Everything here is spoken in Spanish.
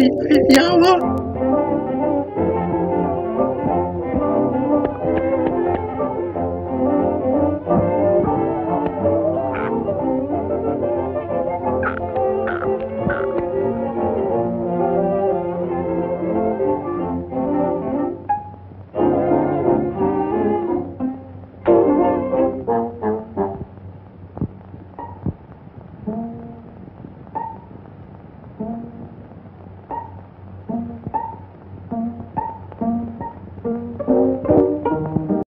y.